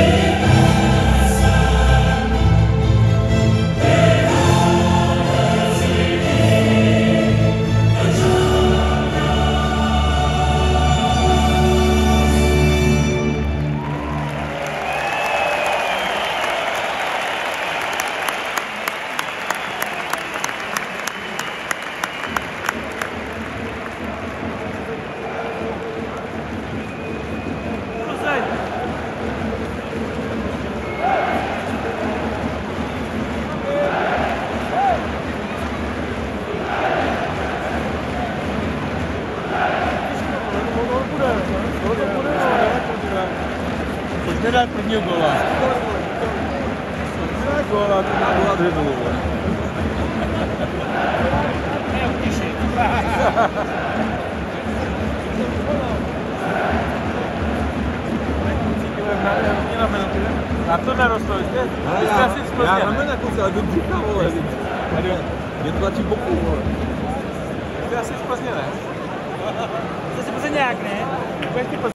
Yeah. Nedal prvního góla. Góla, to má góla dvě byly. vole. A to narostlo, Ty jsi já, asi z já Plzně, na ne? mě konce, ale do břicha, vole. Mě tlačí boku, vole. Ty asi z Plzně, ne? Jsi se nějak, ne? Budeš ty Plzně?